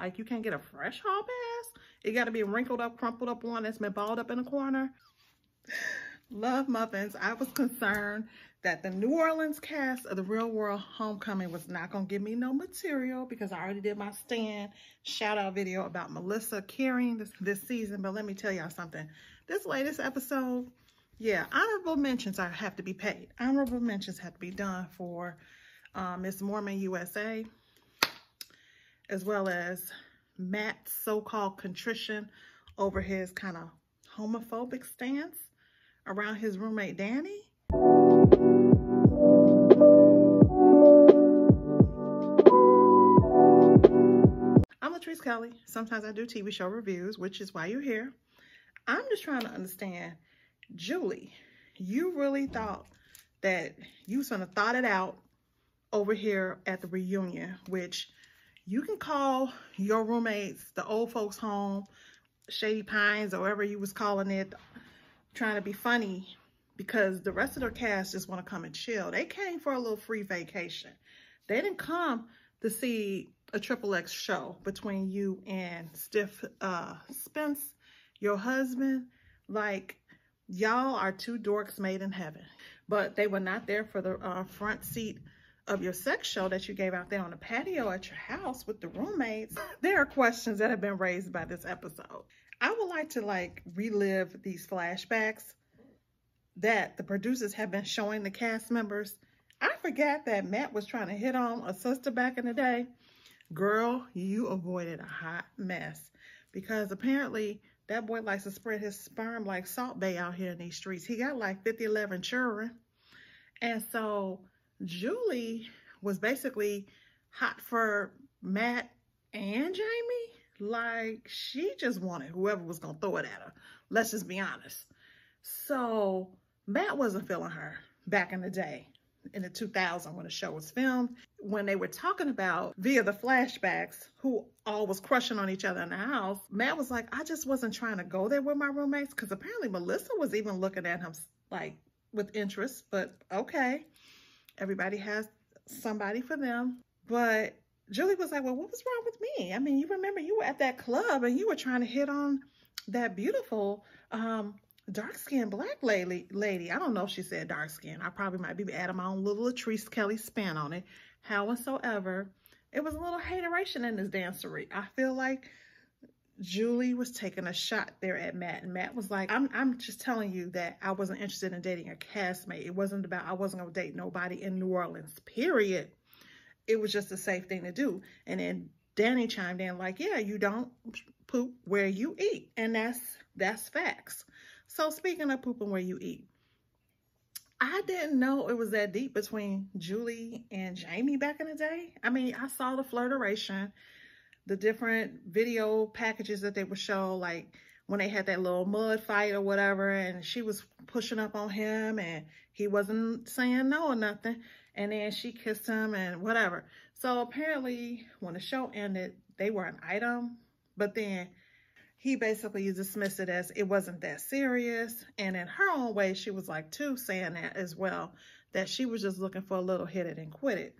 Like you can't get a fresh hall pass. It got to be wrinkled up, crumpled up one that's been balled up in a corner. Love muffins. I was concerned that the New Orleans cast of the Real World Homecoming was not going to give me no material because I already did my stand shout out video about Melissa carrying this, this season. But let me tell y'all something. This latest episode, yeah, honorable mentions have to be paid. Honorable mentions have to be done for uh, Miss Mormon USA, as well as Matt's so-called contrition over his kind of homophobic stance around his roommate Danny. I'm Latrice Kelly. Sometimes I do TV show reviews, which is why you're here. I'm just trying to understand, Julie, you really thought that you was gonna thought it out over here at the reunion, which you can call your roommates, the old folks home, Shady Pines, or whatever you was calling it, trying to be funny because the rest of their cast just want to come and chill. They came for a little free vacation. They didn't come to see a Triple X show between you and Stiff uh, Spence, your husband. Like, y'all are two dorks made in heaven. But they were not there for the uh, front seat of your sex show that you gave out there on the patio at your house with the roommates. There are questions that have been raised by this episode. I would like to like relive these flashbacks that the producers have been showing the cast members. I forgot that Matt was trying to hit on a sister back in the day. Girl, you avoided a hot mess because apparently that boy likes to spread his sperm like Salt Bae out here in these streets. He got like 50, 11 children. And so Julie was basically hot for Matt and Jamie. Like she just wanted whoever was going to throw it at her. Let's just be honest. So Matt wasn't feeling her back in the day in the 2000 when the show was filmed when they were talking about via the flashbacks who all was crushing on each other in the house matt was like i just wasn't trying to go there with my roommates because apparently melissa was even looking at him like with interest but okay everybody has somebody for them but julie was like well what was wrong with me i mean you remember you were at that club and you were trying to hit on that beautiful um dark skinned black lady lady. I don't know if she said dark skin. I probably might be adding my own little Latrice Kelly spin on it. However, it was a little hateration in this dancery. I feel like Julie was taking a shot there at Matt. And Matt was like, I'm, I'm just telling you that I wasn't interested in dating a castmate. It wasn't about, I wasn't going to date nobody in New Orleans, period. It was just a safe thing to do. And then Danny chimed in like, yeah, you don't poop where you eat. And that's, that's facts. So speaking of pooping where you eat, I didn't know it was that deep between Julie and Jamie back in the day. I mean, I saw the flirtation, the different video packages that they would show, like when they had that little mud fight or whatever, and she was pushing up on him and he wasn't saying no or nothing. And then she kissed him and whatever. So apparently when the show ended, they were an item, but then he basically dismissed it as it wasn't that serious. And in her own way, she was like, too, saying that as well, that she was just looking for a little hit it and quit it.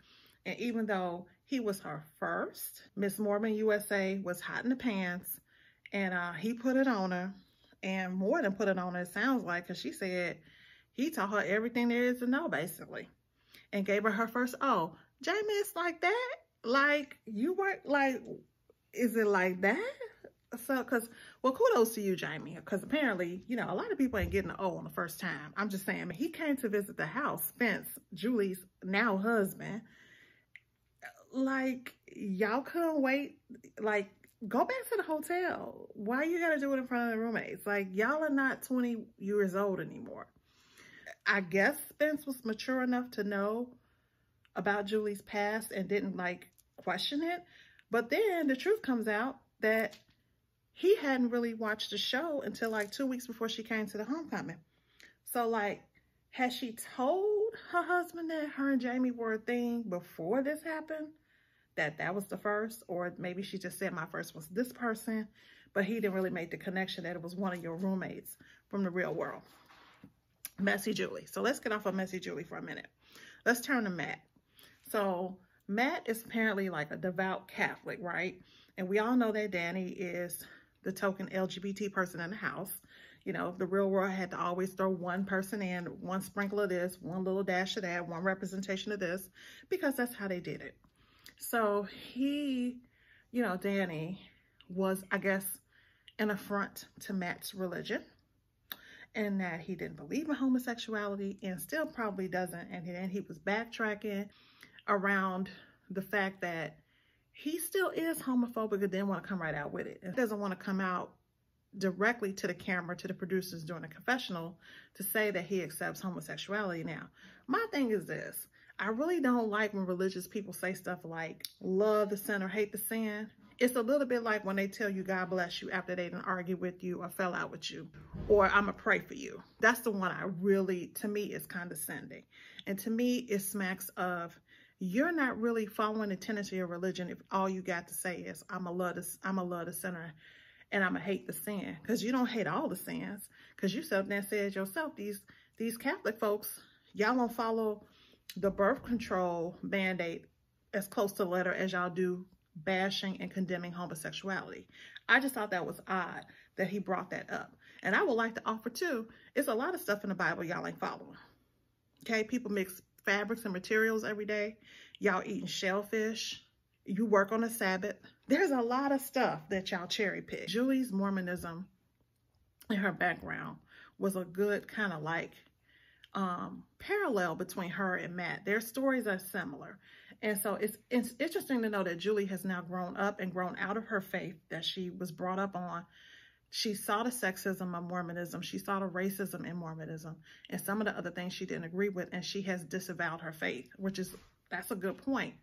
And even though he was her first, Miss Mormon USA was hot in the pants and uh, he put it on her and more than put it on her, it sounds like, because she said he taught her everything there is to know, basically, and gave her her first, oh, Jamie, it's like that? Like, you work, like, is it like that? so because well kudos to you jamie because apparently you know a lot of people ain't getting the o on the first time i'm just saying he came to visit the house spence julie's now husband like y'all couldn't wait like go back to the hotel why you gotta do it in front of the roommates like y'all are not 20 years old anymore i guess spence was mature enough to know about julie's past and didn't like question it but then the truth comes out that he hadn't really watched the show until like two weeks before she came to the homecoming. So like, has she told her husband that her and Jamie were a thing before this happened? That that was the first? Or maybe she just said my first was this person, but he didn't really make the connection that it was one of your roommates from the real world. Messy Julie. So let's get off of Messy Julie for a minute. Let's turn to Matt. So Matt is apparently like a devout Catholic, right? And we all know that Danny is the token LGBT person in the house. You know, the real world had to always throw one person in, one sprinkle of this, one little dash of that, one representation of this, because that's how they did it. So he, you know, Danny was, I guess, an affront to Matt's religion and that he didn't believe in homosexuality and still probably doesn't. And then he was backtracking around the fact that he still is homophobic and didn't want to come right out with it. And doesn't want to come out directly to the camera, to the producers during a confessional to say that he accepts homosexuality now. My thing is this. I really don't like when religious people say stuff like love the sin or hate the sin. It's a little bit like when they tell you God bless you after they didn't argue with you or fell out with you or I'm going to pray for you. That's the one I really, to me, is condescending. And to me, it smacks of you're not really following the tenets of your religion if all you got to say is I'm a love the, I'm a love the sinner and I'm gonna hate the sin because you don't hate all the sins because you said there said yourself these these Catholic folks y'all don't follow the birth control mandate as close to letter as y'all do bashing and condemning homosexuality. I just thought that was odd that he brought that up. And I would like to offer too, it's a lot of stuff in the Bible y'all ain't following. Okay, people mix fabrics and materials every day. Y'all eating shellfish. You work on a Sabbath. There's a lot of stuff that y'all cherry pick. Julie's Mormonism in her background was a good kind of like um, parallel between her and Matt. Their stories are similar. And so it's, it's interesting to know that Julie has now grown up and grown out of her faith that she was brought up on. She saw the sexism of Mormonism. She saw the racism in Mormonism and some of the other things she didn't agree with. And she has disavowed her faith, which is, that's a good point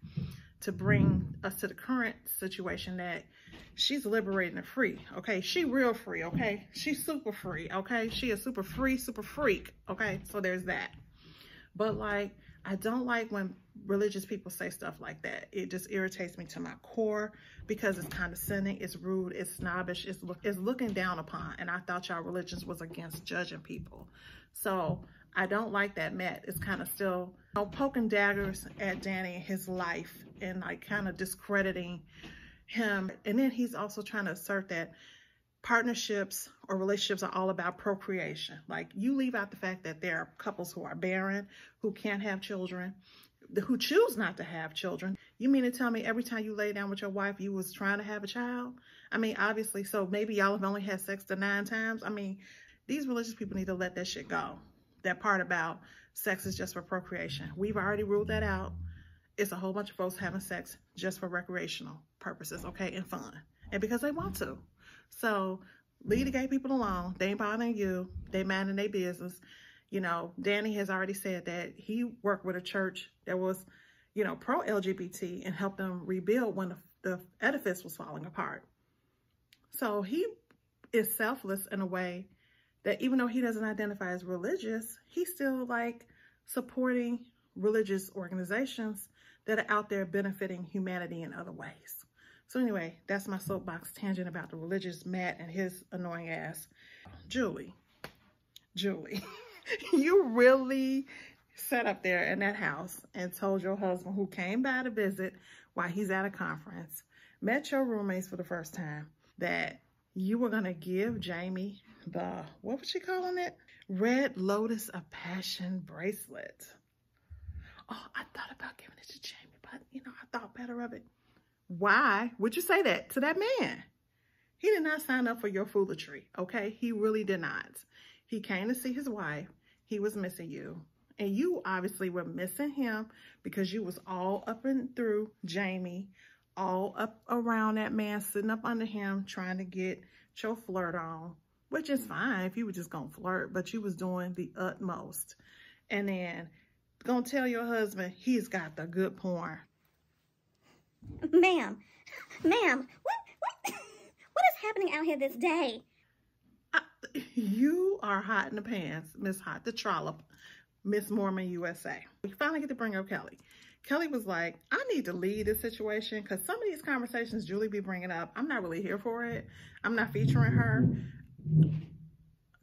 to bring us to the current situation that she's liberating and free. Okay. She real free. Okay. She's super free. Okay. She is super free, super freak. Okay. So there's that. But like, I don't like when religious people say stuff like that. It just irritates me to my core because it's condescending, it's rude, it's snobbish, it's, look, it's looking down upon. And I thought y'all religions was against judging people. So I don't like that Matt is kind of still you know, poking daggers at Danny and his life and like kind of discrediting him. And then he's also trying to assert that partnerships or relationships are all about procreation. Like you leave out the fact that there are couples who are barren, who can't have children, who choose not to have children. You mean to tell me every time you lay down with your wife, you was trying to have a child? I mean, obviously, so maybe y'all have only had sex to nine times. I mean, these religious people need to let that shit go. That part about sex is just for procreation. We've already ruled that out. It's a whole bunch of folks having sex just for recreational purposes, okay, and fun. And because they want to. So leave the gay people alone. They ain't bothering you. They minding their business. You know, Danny has already said that he worked with a church that was, you know, pro-LGBT and helped them rebuild when the, the edifice was falling apart. So he is selfless in a way that even though he doesn't identify as religious, he's still like supporting religious organizations that are out there benefiting humanity in other ways. So anyway, that's my soapbox tangent about the religious Matt and his annoying ass. Julie, Julie, you really sat up there in that house and told your husband who came by to visit while he's at a conference, met your roommates for the first time, that you were going to give Jamie the, what was she calling it? Red Lotus of Passion bracelet. Oh, I thought about giving it to Jamie, but, you know, I thought better of it. Why would you say that to that man? He did not sign up for your foolery, okay? He really did not. He came to see his wife. He was missing you. And you obviously were missing him because you was all up and through Jamie, all up around that man, sitting up under him, trying to get your flirt on, which is fine if you were just going to flirt, but you was doing the utmost. And then to tell your husband he's got the good porn. Ma'am, ma'am, what, what, what is happening out here this day? I, you are hot in the pants, Miss Hot the Trollop, Miss Mormon USA. We finally get to bring up Kelly. Kelly was like, I need to lead this situation because some of these conversations Julie be bringing up, I'm not really here for it. I'm not featuring her.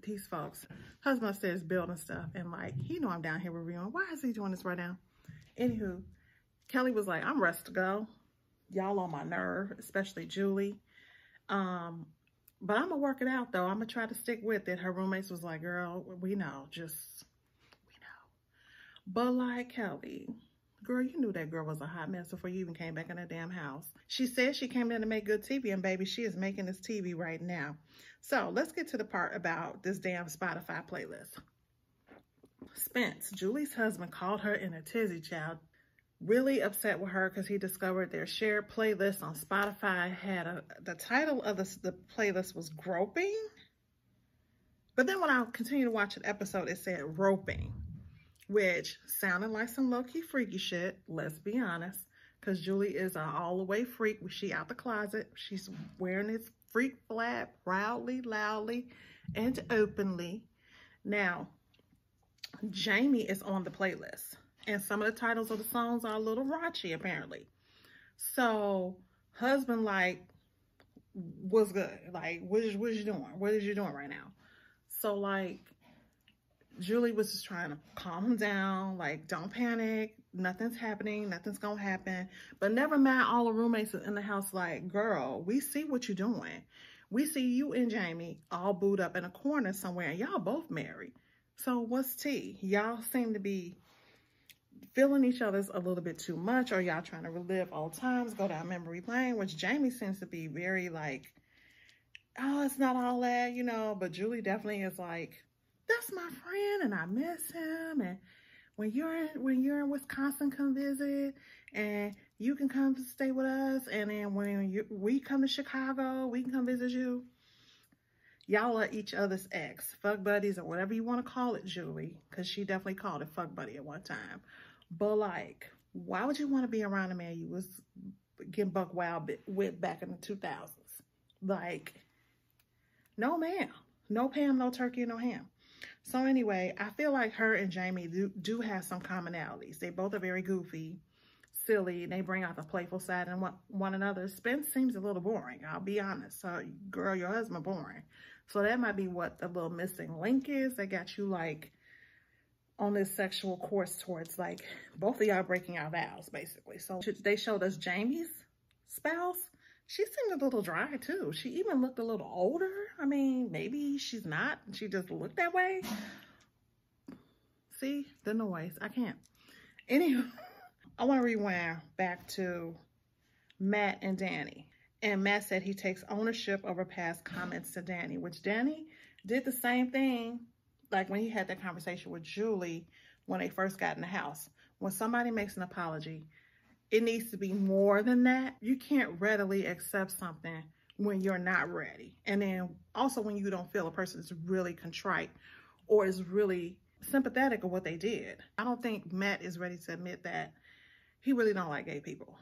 These folks, husband says building stuff and like, he know I'm down here reviewing. Why is he doing this right now? Anywho, Kelly was like, I'm ready to go. y'all on my nerve, especially Julie. Um, but I'm gonna work it out though. I'm gonna try to stick with it. Her roommates was like, girl, we know, just, we know. But like Kelly, girl, you knew that girl was a hot mess before you even came back in that damn house. She said she came in to make good TV and baby, she is making this TV right now. So let's get to the part about this damn Spotify playlist. Spence, Julie's husband, called her in a tizzy child really upset with her because he discovered their shared playlist on Spotify had a, the title of the, the playlist was groping. But then when I continued to watch an episode, it said roping, which sounded like some low-key freaky shit, let's be honest, because Julie is an all-the-way freak. She out the closet. She's wearing this freak flag proudly, loudly, and openly. Now, Jamie is on the playlist. And some of the titles of the songs are a little raunchy, apparently. So, husband, like, what's good? Like, what is, what is you doing? What is you doing right now? So, like, Julie was just trying to calm him down. Like, don't panic. Nothing's happening. Nothing's to happen. But never mind all the roommates in the house like, girl, we see what you're doing. We see you and Jamie all booed up in a corner somewhere. And y'all both married. So what's tea? Y'all seem to be feeling each other's a little bit too much or y'all trying to relive old times, go down memory lane, which Jamie seems to be very like, oh, it's not all that, you know, but Julie definitely is like, that's my friend and I miss him. And when you're in, when you're in Wisconsin, come visit and you can come stay with us. And then when you, we come to Chicago, we can come visit you. Y'all are each other's ex, fuck buddies, or whatever you want to call it, Julie, because she definitely called it fuck buddy at one time. But like, why would you want to be around a man you was getting buck wild with back in the 2000s? Like, no ma'am. No Pam, no turkey, no ham. So anyway, I feel like her and Jamie do, do have some commonalities. They both are very goofy, silly, and they bring out the playful side in one, one another. Spence seems a little boring, I'll be honest. So, girl, your husband boring. So that might be what the little missing link is that got you like on this sexual course towards like both of y'all breaking our vows basically. So they showed us Jamie's spouse. She seemed a little dry too. She even looked a little older. I mean, maybe she's not. She just looked that way. See the noise. I can't. Anyway, I want to rewind back to Matt and Danny. And Matt said he takes ownership over past comments to Danny, which Danny did the same thing like when he had that conversation with Julie when they first got in the house. When somebody makes an apology, it needs to be more than that. You can't readily accept something when you're not ready. And then also when you don't feel a person is really contrite or is really sympathetic of what they did. I don't think Matt is ready to admit that he really don't like gay people.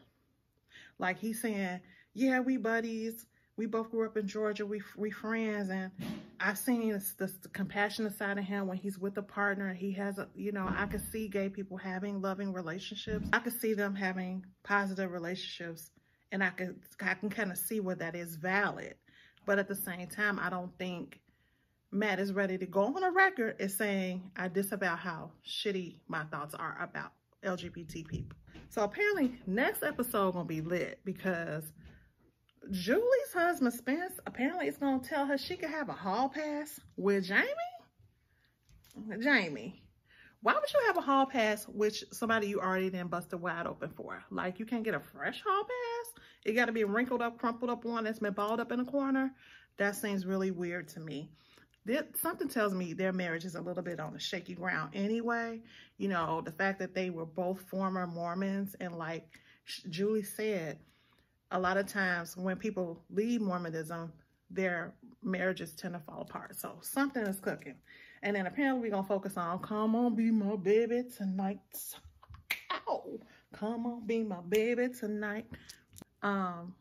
Like he's saying, yeah, we buddies. We both grew up in Georgia. We we friends, and I've seen this, this the compassionate side of him when he's with a partner. He has a, you know, I could see gay people having loving relationships. I could see them having positive relationships, and I could I can kind of see where that is valid. But at the same time, I don't think Matt is ready to go on a record as saying I disavow how shitty my thoughts are about LGBT people. So apparently, next episode gonna be lit because Julie's husband, Spence, apparently is going to tell her she could have a hall pass with Jamie? Jamie, why would you have a hall pass which somebody you already then busted wide open for? Like, you can't get a fresh hall pass? It got to be wrinkled up, crumpled up one that's been balled up in a corner? That seems really weird to me. something tells me their marriage is a little bit on the shaky ground anyway. You know, the fact that they were both former Mormons and like Julie said, a lot of times when people leave Mormonism, their marriages tend to fall apart. So something is cooking. And then apparently we're going to focus on, come on, be my baby tonight. Ow. Come on, be my baby tonight. Um,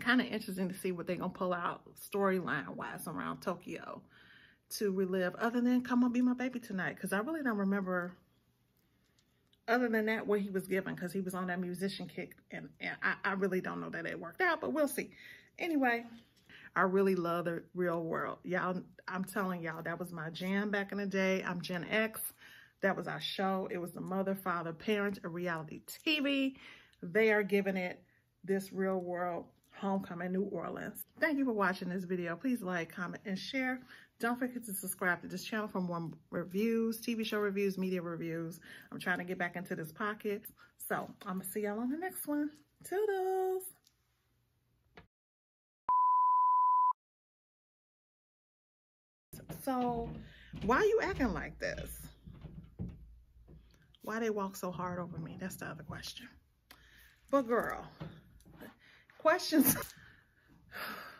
kind of interesting to see what they're going to pull out storyline-wise around Tokyo to relive other than come on, be my baby tonight. Because I really don't remember other than that, what he was given, because he was on that musician kick, and, and I, I really don't know that it worked out, but we'll see. Anyway, I really love the real world. Y'all, I'm telling y'all, that was my jam back in the day. I'm Gen X. That was our show. It was the mother, father, parent, a reality TV. They are giving it this real world homecoming New Orleans. Thank you for watching this video. Please like, comment, and share. Don't forget to subscribe to this channel for more reviews, TV show reviews, media reviews. I'm trying to get back into this pocket. So I'm going to see y'all on the next one. Toodles! So why are you acting like this? Why they walk so hard over me? That's the other question. But girl, questions.